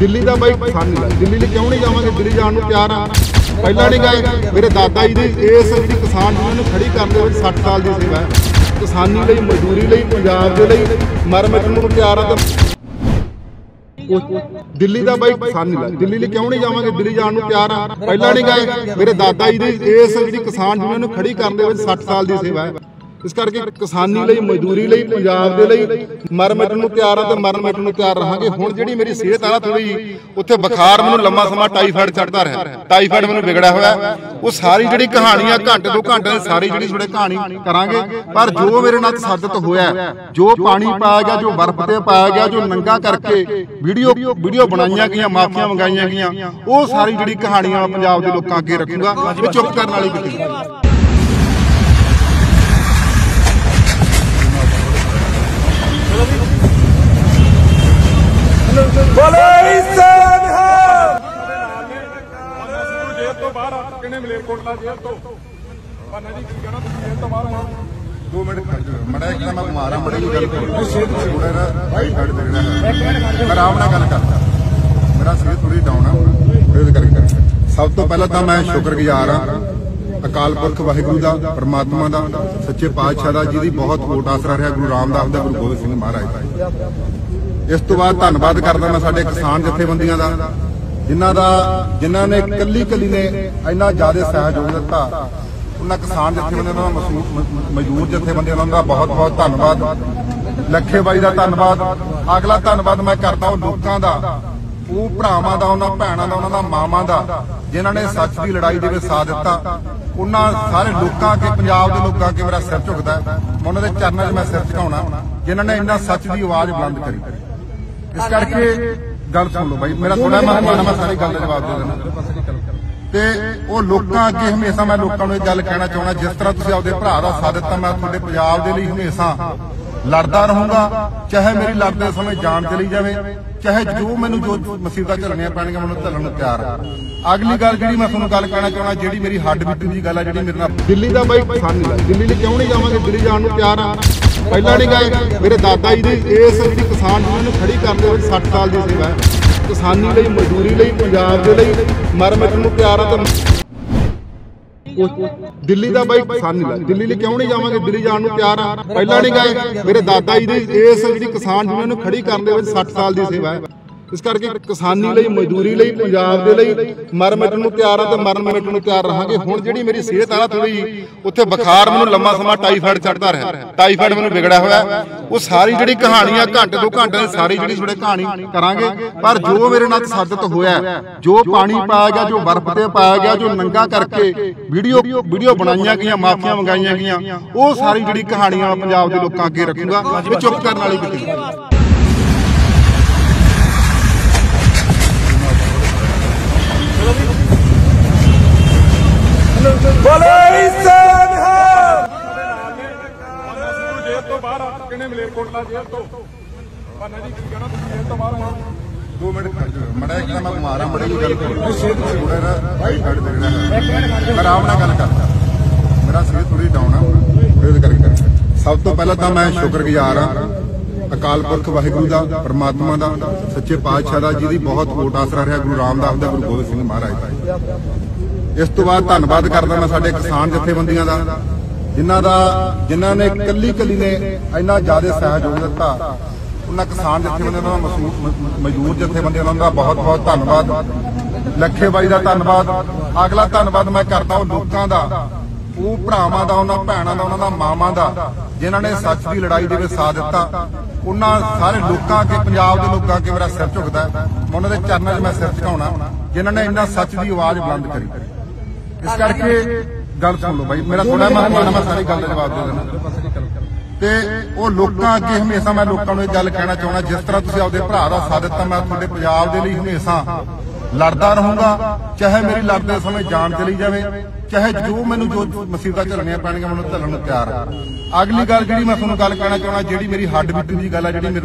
ਦਿੱਲੀ ਦਾ ਬਾਈ ਪਸੰਦ ਨਹੀਂ ਲੱਗਦਾ। ਦਿੱਲੀ ਲਈ ਕਿਉਂ ਨਹੀਂ ਜਾਵਾਂਗੇ? ਦਿੱਲੀ ਜਾਣ ਨੂੰ ਤਿਆਰ ਆ। ਪਹਿਲਾਂ ਨਹੀਂ ਗਏ। ਮੇਰੇ ਦਾਦਾ ਜੀ ਦੀ ਇਸ ਜਿਹੜੀ ਕਿਸਾਨ ਯੂਨੀਅਨ ਨੂੰ ਖੜੀ ਕਰਨ ਦੇ ਵਿੱਚ 60 ਸਾਲ ਦੀ ਸੇਵਾ ਹੈ। ਕਿਸਾਨੀ ਲਈ, ਮਜ਼ਦੂਰੀ ਲਈ, ਪੰਜਾਬ ਦੇ ਲਈ ਮਰ ਮਿਟਣ ਨੂੰ ਤਿਆਰ ਆ ਦਿੱਲੀ ਦਾ ਬਾਈ ਪਸੰਦ ਨਹੀਂ ਲੱਗਦਾ। ਦਿੱਲੀ ਲਈ ਕਿਉਂ ਨਹੀਂ ਜਾਵਾਂਗੇ? ਦਿੱਲੀ ਜਾਣ ਨੂੰ ਤਿਆਰ ਆ। ਪਹਿਲਾਂ ਨਹੀਂ ਗਏ। ਮੇਰੇ ਦਾਦਾ ਜੀ ਦੀ ਇਸ ਜਿਹੜੀ ਕਿਸਾਨ ਯੂਨੀਅਨ ਨੂੰ ਖੜੀ ਕਰਨ ਦੇ ਵਿੱਚ 60 ਸਾਲ ਦੀ ਸੇਵਾ ਹੈ। ਇਸ ਕਰਕੇ ਕਿਸਾਨੀ ਲਈ, ਮਜ਼ਦੂਰੀ ਲਈ, ਪੰਜਾਬ ਦੇ ਲਈ ਮਰ ਮਿਟਣ ਨੂੰ ਤਿਆਰ ਆ ਤੇ ਮਰਨ ਮਿਟਣ ਨੂੰ ਤਿਆਰ ਰਹਾਂਗੇ। ਹੁਣ ਜਿਹੜੀ ਮੇਰੀ ਸਿਹਤ ਆ ਥੋੜੀ ਉੱਥੇ ਬੁਖਾਰ ਮੈਨੂੰ ਲੰਮਾ ਸਮਾਂ ਟਾਈਫਾਇਡ ਚੜਦਾ ਰਿਹਾ। ਟਾਈਫਾਇਡ ਮੈਨੂੰ ਵਿਗੜਿਆ ਹੋਇਆ ਉਹ ਸਾਰੀ ਜਿਹੜੀ ਕਹਾਣੀਆਂ ਘੰਟੇ ਦੋ ਘੰਟੇ ਸਾਰੀ ਜਿਹੜੀ ਥੋੜੇ ਕਹਾਣੀ ਕਰਾਂਗੇ। ਪਰ ਜੋ ਮੇਰੇ ਨਾਲ ਸਾਦਤ ਹੋਇਆ ਜੋ ਪਾਣੀ ਪਾਇਆ ਗਿਆ, ਜੋ ਬਰਫ਼ ਤੇ ਪਾਇਆ ਗਿਆ, ਜੋ ਨੰਗਾ ਕਰਕੇ ਵੀਡੀਓ ਵੀਡੀਓ ਬਣਾਈਆਂ ਗਈਆਂ, ਮਾਫੀਆਂ ਮੰਗਾਈਆਂ ਗਈਆਂ, ਉਹ ਸਾਰੀ ਜਿਹੜੀ ਕਹਾਣੀਆਂ ਪੰਜਾਬ ਦੇ ਲੋਕਾਂ ਅੱਗੇ ਰੱਖੂੰਗਾ। ਇਹ ਚੁੱਪ ਕਰਨ ਵਾਲੀ ਕੀਤੀ ਤੋਂ ਬਾਹਰ ਮਲੇਰਕੋਟਲਾ ਜੇਲ੍ਹ ਤੋਂ ਪੰਨਾ ਜੀ ਕੀ ਕਹਿਣਾ ਤੁਸੀਂ ਜੇਲ੍ਹ ਤੋਂ ਬਾਹਰ ਆਏ ਦੋ ਮਿੰਟ ਖੜ ਜਾ ਮੜਾ ਇੱਕ ਤਾਂ ਮੈਂ ਬਿਮਾਰ ਆ ਮੜੀ ਗੱਲ ਕਰੋ ਥੋੜਾ ਨਾ ਭਾਈ ਛੱਡ ਦੇਣਾ ਮੈਂ ਆਰਾਮ ਨਾਲ ਗੱਲ ਕਰਦਾ ਮੇਰਾ ਸਰੀਰ ਥੋੜੀ ਡਾਊਨ ਆ ਉਹਦੇ ਕਰਕੇ ਕਰ ਸਭ ਤੋਂ ਪਹਿਲਾਂ ਤਾਂ ਮੈਂ ਸ਼ੁਕਰਗੁਜ਼ਾਰ ਆ ਅਕਾਲ ਪੁਰਖ ਵਾਹਿਗੁਰੂ ਦਾ ਪਰਮਾਤਮਾ ਦਾ ਸੱਚੇ ਪਾਤਸ਼ਾਹ ਦਾ ਜਿਹਦੀ ਬਹੁਤ ਕੋਟ ਆਸਰਾ ਰਿਹਾ ਗੁਰੂ ਰਾਮਦਾਸ ਦਾ ਗੁਰੂ ਗੋਬਿੰਦ ਸਿੰਘ ਮਹਾਰਾਜ ਦਾ ਇਸ ਤੋਂ ਬਾਅਦ ਧੰਨਵਾਦ ਕਰਦਾ ਮੈਂ ਸਾਡੇ ਕਿਸਾਨ ਜਥੇਬੰਦੀਆਂ ਦਾ ਜਿਨ੍ਹਾਂ ਦਾ ਜਿਨ੍ਹਾਂ ਨੇ ਕੱਲੀ ਕੱਲੀ ਨੇ ਇੰਨਾ ਜ਼ਿਆਦਾ ਸਹਿਯੋਗ ਦਿੱਤਾ। ਉਹਨਾਂ ਕਿਸਾਨ ਜਥੇਬੰਦੀਆਂ ਦਾ ਮਜ਼ਦੂਰ ਜਥੇਬੰਦੀਆਂ ਦਾ ਬਹੁਤ ਬਹੁਤ ਧੰਨਵਾਦ। ਲੱਖੇ ਬਾਈ ਦਾ ਧੰਨਵਾਦ। ਅਗਲਾ ਧੰਨਵਾਦ ਮੈਂ ਕਰਦਾ ਉਹ ਲੋਕਾਂ ਦਾ। ਉਹ ਭਰਾਵਾਂ ਦਾ, ਉਹਨਾਂ ਭੈਣਾਂ ਦਾ, ਉਹਨਾਂ ਦਾ ਮਾਵਾਂ ਦਾ, ਜਿਨ੍ਹਾਂ ਨੇ ਸੱਚ ਦੀ ਲੜਾਈ ਦੇ ਵਿੱਚ ਸਾਥ ਦਿੱਤਾ। ਉਹਨਾਂ ਸਾਰੇ ਲੋਕਾਂ ਅੱਗੇ, ਪੰਜਾਬ ਦੇ ਲੋਕਾਂ ਅੱਗੇ ਮੇਰਾ ਸਿਰ ਝੁਕਦਾ ਹੈ। ਮੈਂ ਉਹਨਾਂ ਦੇ ਚਰਨਾਂ 'ਚ ਮੈਂ ਸਿਰ ਝੁਕਾਉਣਾ। ਜਿਨ੍ਹਾਂ ਨੇ ਇੰਨਾ ਸੱਚ ਦੀ ਆਵਾਜ਼ ਬੁਲੰਦ ਕਰੀ। ਇਸ ਕਰਕੇ ਗੱਲ ਸੁਣ ਲਓ ਬਾਈ। ਮੇਰਾ ਥੋੜਾ ਮਹਿਮਾਨ ਆ, ਮੈਂ ਸਾਰੀ ਗੱਲ ਦਾ ਜਵਾਬ ਦੇ ਦੇਣਾ। ਤੇ ਉਹ ਲੋਕਾਂ ਅੱਗੇ ਹਮੇਸ਼ਾ ਮੈਂ ਲੋਕਾਂ ਨੂੰ ਇਹ ਗੱਲ ਕਹਿਣਾ ਚਾਹੁੰਦਾ ਜਿਸ ਤਰ੍ਹਾਂ ਤੁਸੀਂ ਆਪਦੇ ਭਰਾ ਦਾ ਸਾਥ ਦਿੱਤਾ ਮੈਂ ਤੁਹਾਡੇ ਪੰਜਾਬ ਦੇ ਲਈ ਹਮੇਸ਼ਾ ਲੜਦਾ ਰਹੂੰਗਾ। ਚਾਹੇ ਮੇਰੀ ਲੜਦੇ ਸਮੇਂ ਜਾਨ ਚਲੀ ਜਾਵੇ ਚਾਹੇ ਜੋ ਮੈਨੂੰ ਜੋ ਮੁਸੀਬਤਾਂ ਝੱਲਣੀਆਂ ਪੈਣਗੀਆਂ ਮੈਨੂੰ ਝੱਲਣ ਨੂੰ ਤਿਆਰ ਅਗਲੀ ਗੱਲ ਜਿਹੜੀ ਮੈਂ ਤੁਹਾਨੂੰ ਗੱਲ ਕਹਿਣਾ ਚਾਹੁੰਦਾ ਜਿਹੜੀ ਮੇਰੀ ਹੱਡ ਬੀਤੀ ਦੀ ਗੱਲ ਆ ਜਿਹੜੀ ਮੇਰੇ ਨਾਲ ਦਿੱਲੀ ਦਾ ਬਾਈ ਪਸੰਦ ਨਹੀਂ ਦਿੱਲੀ ਲਈ ਕਿਉਂ ਨਹੀਂ ਜਾਵਾਂਗੇ? ਦਿੱਲੀ ਜਾਣ ਨੂੰ ਤਿਆਰ ਆ। ਪਹਿਲਾਂ ਨਹੀਂ ਗਏ। ਮੇਰੇ ਦਾਦਾ ਜੀ ਦੀ ਇਸ ਜਿਹੜੀ ਕਿਸਾਨ ਯੂਨੀਅਨ ਨੂੰ ਖੜੀ ਕਰਨ ਦੇ ਵਿੱਚ 60 ਸਾਲ ਦੀ ਸੇਵਾ ਹੈ। ਕਿਸਾਨੀ ਲਈ, ਮਜ਼ਦੂਰੀ ਲਈ, ਪੰਜਾਬ ਦੇ ਲਈ ਮਰ ਮਿਟਣ ਨੂੰ ਪਿਆਰ ਆ ਤਾਂ ਦਿੱਲੀ ਦਾ ਬਾਈ ਪਸੰਦ ਨਹੀਂ ਲੱਗਦਾ ਦਿੱਲੀ ਲਈ ਕਿਉਂ ਨਹੀਂ ਜਾਵਾਂਗੇ? ਦਿੱਲੀ ਜਾਣ ਨੂੰ ਪਿਆਰ ਆ। ਪਹਿਲਾਂ ਨਹੀਂ ਗਏ। ਮੇਰੇ ਦਾਦਾ ਜੀ ਦੀ ਇਸ ਜਿਹੜੀ ਕਿਸਾਨ ਯੂਨੀਅਨ ਨੂੰ ਖੜੀ ਕਰਨ ਦੇ ਵਿੱਚ 60 ਸਾਲ ਦੀ ਸੇਵਾ ਹੈ। ਇਸ ਕਰਕੇ ਕਿਸਾਨੀ ਲਈ, ਮਜ਼ਦੂਰੀ ਲਈ, ਪੰਜਾਬ ਦੇ ਲਈ ਮਰ ਮਿਟਣ ਨੂੰ ਤਿਆਰ ਆ ਤੇ ਮਰਨ ਮਿਟਣ ਨੂੰ ਤਿਆਰ ਰਹਾਂਗੇ। ਹੁਣ ਜਿਹੜੀ ਮੇਰੀ ਸਿਹਤ ਆ ਥੋੜੀ ਉੱਥੇ ਬੁਖਾਰ ਮੈਨੂੰ ਲੰਮਾ ਸਮਾਂ ਟਾਈਫਾਇਡ ਚੜਦਾ ਰਿਹਾ। ਟਾਈਫਾਇਡ ਮੈਨੂੰ ਵਿਗੜਿਆ ਹੋਇਆ। ਉਹ ਸਾਰੀ ਜਿਹੜੀ ਕਹਾਣੀਆਂ ਘੰਟੇ ਦੋ ਘੰਟੇ ਸਾਰੀ ਜਿਹੜੀ ਥੋੜੇ ਕਹਾਣੀ ਕਰਾਂਗੇ। ਪਰ ਜੋ ਮੇਰੇ ਨਾਲ ਸਾਦਤ ਹੋਇਆ, ਜੋ ਪਾਣੀ ਪਾਇਆ ਗਿਆ, ਜੋ ਬਰਫ਼ ਤੇ ਪਾਇਆ ਗਿਆ, ਜੋ ਨੰਗਾ ਕਰਕੇ ਵੀਡੀਓ ਵੀਡੀਓ ਬਣਾਈਆਂ ਗਈਆਂ, ਮਾਫੀਆਂ ਮੰਗਾਈਆਂ ਗਈਆਂ, ਉਹ ਸਾਰੀ ਜਿਹੜੀ ਕਹਾਣੀਆਂ ਪੰਜਾਬ ਦੇ ਲੋਕਾਂ ਅੱਗੇ ਰੱਖੂੰਗਾ। ਇਹ ਚੁੱਪ ਕਰਨ ਵਾਲੀ ਕੀਤੀ ਤੋਂ ਬਾਹਰ ਆ ਕਿਹਨੇ ਮਲੇਰਕੋਟਲਾ ਜੇਲ੍ਹ ਤੋਂ? ਪੰਨਾ ਜੀ ਕੀ ਕਹਿਣਾ ਤੁਸੀਂ ਜੇਲ੍ਹ ਤੋਂ ਬਾਹਰ ਆਏ ਦੋ ਮਿੰਟ ਖੜ ਜਾ ਮੜਾ ਇੱਕ ਤਾਂ ਮੈਂ ਬਿਮਾਰ ਆ ਮੜੀ ਗੱਲ ਕਰੋ। ਥੋੜਾ ਨਾ ਭਾਈ ਛੱਡ ਦੇਣਾ ਮੈਂ ਆਰਾਮ ਨਾਲ ਗੱਲ ਕਰਦਾ। ਮੇਰਾ ਸਰੀਰ ਥੋੜੀ ਡਾਊਨ ਆ। ਉਹਦੇ ਕਰਕੇ ਕਰ ਸਭ ਤੋਂ ਪਹਿਲਾਂ ਤਾਂ ਮੈਂ ਸ਼ੁਕਰਗੁਜ਼ਾਰ ਆ ਅਕਾਲ ਪੁਰਖ ਵਾਹਿਗੁਰੂ ਦਾ ਪਰਮਾਤਮਾ ਦਾ ਸੱਚੇ ਪਾਤਸ਼ਾਹ ਦਾ ਜਿਹਦੀ ਬਹੁਤ ਕੋਟ ਆਸਰਾ ਰਿਹਾ ਗੁਰੂ ਰਾਮਦਾਸ ਦਾ ਗੁਰੂ ਗੋਬਿੰਦ ਸਿੰਘ ਮਹਾਰਾਜ ਦਾ। ਇਸ ਤੋਂ ਬਾਅਦ ਧੰਨਵਾਦ ਕਰਦਾ ਮੈਂ ਸਾਡੇ ਕਿਸਾਨ ਜਥੇਬੰਦੀਆਂ ਦਾ। ਜਿਨ੍ਹਾਂ ਦਾ ਜਿਨ੍ਹਾਂ ਨੇ ਕੱਲੀ ਕੱਲੀ ਨੇ ਇੰਨਾ ਜ਼ਿਆਦਾ ਸਹਿਯੋਗ ਦਿੱਤਾ। ਉਹਨਾਂ ਕਿਸਾਨ ਜਥੇਬੰਦੀਆਂ ਦਾ ਮਜ਼ਦੂਰ ਜਥੇਬੰਦੀਆਂ ਦਾ ਬਹੁਤ ਬਹੁਤ ਧੰਨਵਾਦ। ਲੱਖੇ ਬਾਈ ਦਾ ਧੰਨਵਾਦ। ਅਗਲਾ ਧੰਨਵਾਦ ਮੈਂ ਕਰਦਾ ਉਹ ਲੋਕਾਂ ਦਾ। ਉਹ ਭਰਾਵਾਂ ਦਾ, ਉਹਨਾਂ ਭੈਣਾਂ ਦਾ, ਉਹਨਾਂ ਦਾ, ਮਾਵਾਂ ਦਾ, ਜਿਨ੍ਹਾਂ ਨੇ ਸੱਚ ਦੀ ਲੜਾਈ ਦੇ ਵਿੱਚ ਸਾਥ ਦਿੱਤਾ। ਉਹਨਾਂ ਸਾਰੇ ਲੋਕਾਂ ਅੱਗੇ, ਪੰਜਾਬ ਦੇ ਲੋਕਾਂ ਅੱਗੇ ਮੇਰਾ ਸਿਰ ਝੁਕਦਾ ਹੈ। ਮੈਂ ਉਹਨਾਂ ਦੇ ਚਰਨਾਂ 'ਚ ਮੈਂ ਸਿਰ ਝੁਕਾਉਣਾ। ਜਿਨ੍ਹਾਂ ਨੇ ਇੰਨਾ ਸੱਚ ਦੀ ਆਵਾਜ਼ ਬੁਲੰਦ ਕਰੀ। ਇਸ ਕਰਕੇ ਗੱਲ ਸੁਣ ਲਓ ਬਾਈ, ਮੇਰਾ ਥੋੜਾ ਮਹਿਮਾਨ ਮੈਂ ਸਾਰੀ ਗੱਲ ਦਾ ਜਵਾਬ ਦੇ ਦੇਣਾ ਤੇ ਉਹ ਲੋਕਾਂ ਅੱਗੇ ਹਮੇਸ਼ਾ ਮੈਂ ਲੋਕਾਂ ਨੂੰ ਇਹ ਗੱਲ ਕਹਿਣਾ ਚਾਹੁੰਦਾ, ਜਿਸ ਤਰ੍ਹਾਂ ਤੁਸੀਂ ਆਪਦੇ ਭਰਾ ਦਾ ਸਾਥ ਦਿੱਤਾ, ਮੈਂ ਤੁਹਾਡੇ ਪੰਜਾਬ ਦੇ ਲਈ ਹਮੇਸ਼ਾ ਲੜਦਾ ਰਹੂੰਗਾ, ਚਾਹੇ ਮੇਰੀ ਲੜਦੇ ਸਮੇਂ ਜਾਨ ਚਲੀ ਜਾਵੇ, ਚਾਹੇ ਜੋ ਮੈਨੂੰ ਜੋ ਮੁਸੀਬਤਾਂ ਝੱਲਣੀਆਂ ਪੈਣਗੀਆਂ ਮੈਨੂੰ ਝੱਲਣ ਨੂੰ ਤਿਆਰ ਆ ਅਗਲੀ ਗੱਲ ਜਿਹੜੀ ਮੈਂ ਤੁਹਾਨੂੰ ਗੱਲ ਕਹਿਣਾ ਚਾਹੁੰਦਾ, ਜਿਹੜੀ ਮੇਰੀ ਹੱਡ ਬੀਤੀ ਦੀ ਗੱਲ ਹੈ ਜਿਹੜੀ ਮੇਰੇ ਨਾਲ